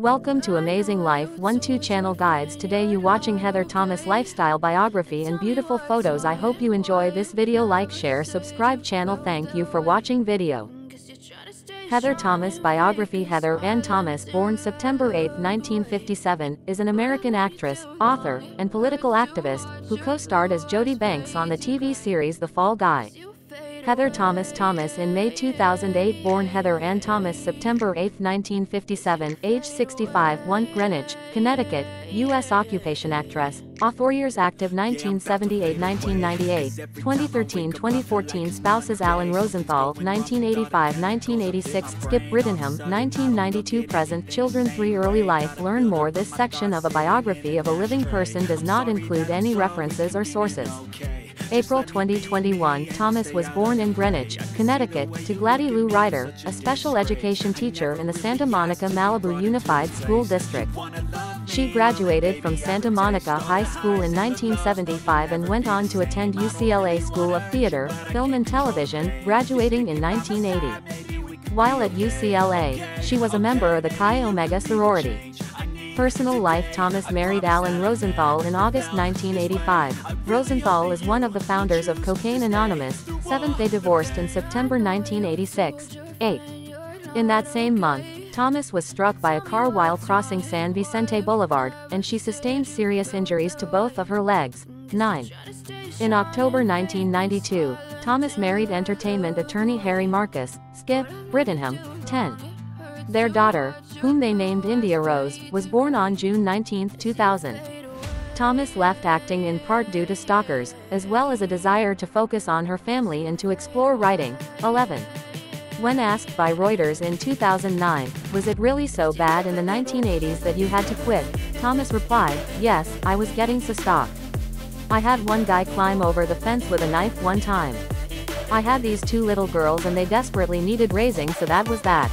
Welcome to Amazing Life 1-2 channel guides today you watching Heather Thomas lifestyle biography and beautiful photos I hope you enjoy this video like share subscribe channel thank you for watching video. Heather Thomas biography Heather Ann Thomas born September 8, 1957, is an American actress, author, and political activist, who co-starred as Jodi Banks on the TV series The Fall Guy. Heather Thomas Thomas in May 2008 Born Heather Ann Thomas September 8, 1957, age 65 1 Greenwich, Connecticut, U.S. occupation actress, author years active 1978-1998, 2013-2014 spouses Alan Rosenthal 1985-1986 Skip Brittenham 1992 present children 3 early life learn more this section of a biography of a living person does not include any references or sources. April 2021 Thomas was born in Greenwich, Connecticut, to Gladys Lou Ryder, a special education teacher in the Santa Monica Malibu Unified School District. She graduated from Santa Monica High School in 1975 and went on to attend UCLA School of Theater, Film and Television, graduating in 1980. While at UCLA, she was a member of the Chi Omega sorority. Personal life Thomas married Alan Rosenthal in August 1985. Rosenthal is one of the founders of Cocaine Anonymous, seventh they divorced in September 1986. 8. In that same month, Thomas was struck by a car while crossing San Vicente Boulevard, and she sustained serious injuries to both of her legs. 9. In October 1992, Thomas married entertainment attorney Harry Marcus, Skip, Brittenham, 10. Their daughter, whom they named India Rose, was born on June 19, 2000. Thomas left acting in part due to stalkers, as well as a desire to focus on her family and to explore writing. 11. When asked by Reuters in 2009, was it really so bad in the 1980s that you had to quit, Thomas replied, yes, I was getting so stalked. I had one guy climb over the fence with a knife one time. I had these two little girls and they desperately needed raising so that was that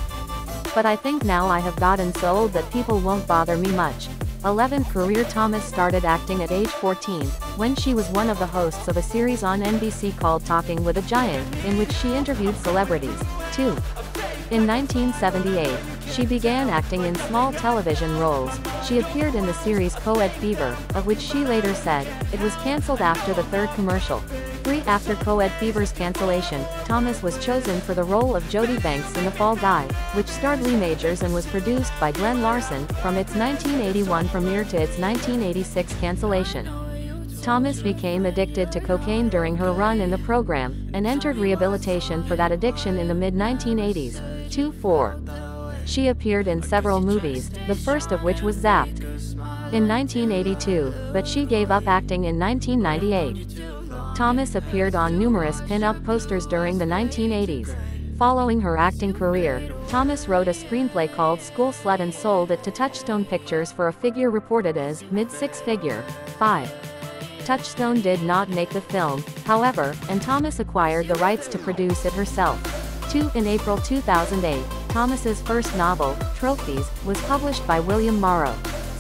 but I think now I have gotten so old that people won't bother me much. 11th career Thomas started acting at age 14, when she was one of the hosts of a series on NBC called Talking with a Giant, in which she interviewed celebrities. 2. In 1978, she began acting in small television roles. She appeared in the series Co-Ed Fever, of which she later said, it was cancelled after the third commercial. Three after Co-Ed Fever's cancellation, Thomas was chosen for the role of Jodi Banks in The Fall Guy, which starred Lee Majors and was produced by Glen Larson, from its 1981 premiere to its 1986 cancellation. Thomas became addicted to cocaine during her run in the program, and entered rehabilitation for that addiction in the mid-1980s. 2-4. She appeared in several movies, the first of which was Zapped. In 1982, but she gave up acting in 1998. Thomas appeared on numerous pin-up posters during the 1980s. Following her acting career, Thomas wrote a screenplay called School Slut and sold it to Touchstone Pictures for a figure reported as mid-six figure. 5. Touchstone did not make the film, however, and Thomas acquired the rights to produce it herself. 2. In April 2008, Thomas's first novel, Trophies, was published by William Morrow.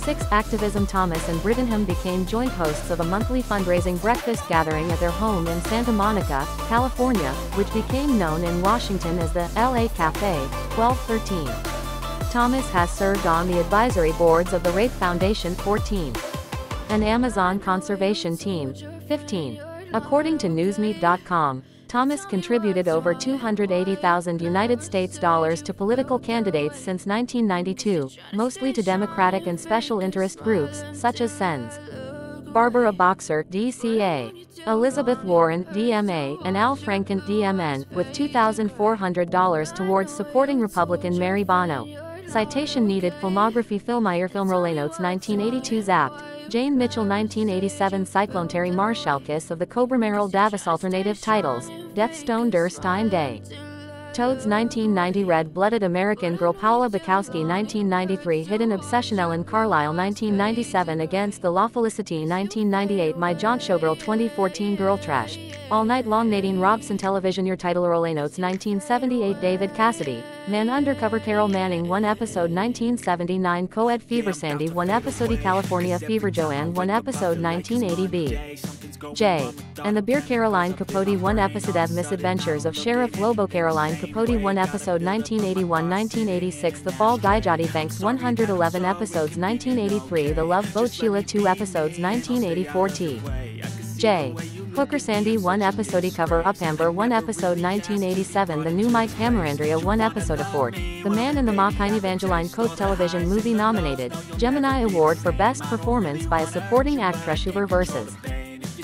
6. Activism Thomas and Brittenham became joint hosts of a monthly fundraising breakfast gathering at their home in Santa Monica, California, which became known in Washington as the LA Cafe, 1213. Thomas has served on the advisory boards of the Rape Foundation 14. An Amazon conservation team, 15. According to Newsmeat.com, Thomas contributed over 280,000 United States dollars to political candidates since 1992, mostly to Democratic and special interest groups, such as SENS. Barbara Boxer, DCA, Elizabeth Warren, DMA, and Al Franken, DMN, with $2,400 towards supporting Republican Mary Bono. Citation needed. Filmography. Filmire Film Notes. 1982 Zapped. Jane Mitchell. 1987 Cyclone. Terry Marshalkis of the Cobra. Davis. Alternative Titles, Death Stone. Der Stein Day. Toads 1990 Red-Blooded American Girl Paula Bukowski 1993 Hidden Obsession Ellen Carlisle 1997 Against the Law Felicity 1998 My Giant Showgirl 2014 Girl Trash All Night Long Nadine Robson Television Your Title Role Notes 1978 David Cassidy, Man Undercover Carol Manning 1 Episode 1979 Coed Fever Sandy 1 Episode California Fever Joanne 1 Episode 1980 B. J. And the Bear Caroline Capote 1 Episode of Misadventures of Sheriff Lobo Caroline Capote 1 Episode 1981-1986 The Fall Guy Jody Banks 111 Episodes 1983 The Love Boat Sheila 2 Episodes 1984 T. J. Hooker Sandy 1 episode cover up Amber 1 episode 1987 The new Mike Hammerandria 1 episode of Ford The Man in the Machine Evangeline Coast television movie nominated Gemini Award for Best Performance by a Supporting Actress Hoover vs.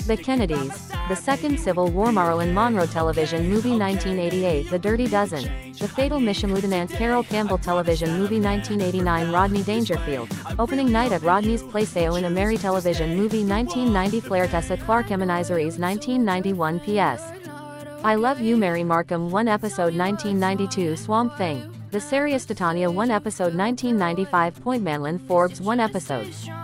The Kennedys, The Second Civil War Marilyn Monroe television movie 1988 The Dirty Dozen, The Fatal Mission Lieutenant Carol Campbell television movie 1989 Rodney Dangerfield, Opening Night at Rodney's Place AO in a Mary television movie 1990 Flair Tessa Clark Eminizeries 1991 PS. I Love You Mary Markham 1 episode 1992 Swamp Thing, The Series Titania 1 episode 1995 Point Manlin Forbes 1 episode.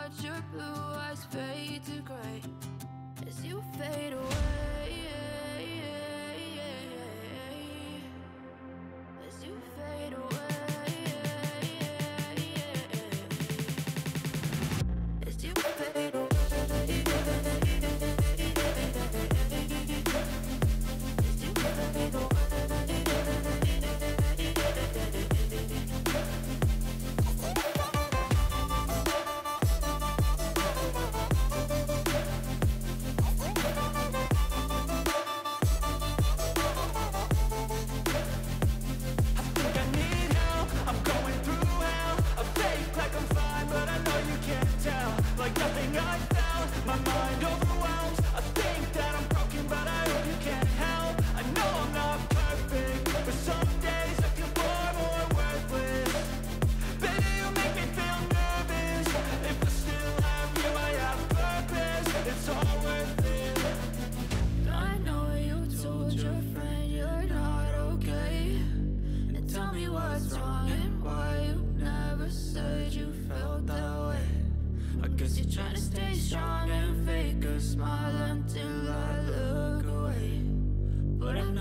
blue eyes fade to gray as you fade away. As you fade away.